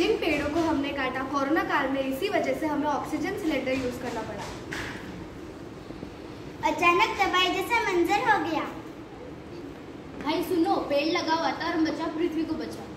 जिन पेड़ों को हमने काटा कोरोना काल में इसी वजह से हमें ऑक्सीजन सिलेंडर यूज़ करना पड़ा। अचानक तबाही जैसा मंजर हो गया। भाई सुनो पेड़ लगाओ वातावरण बचाओ पृथ्वी को बचाओ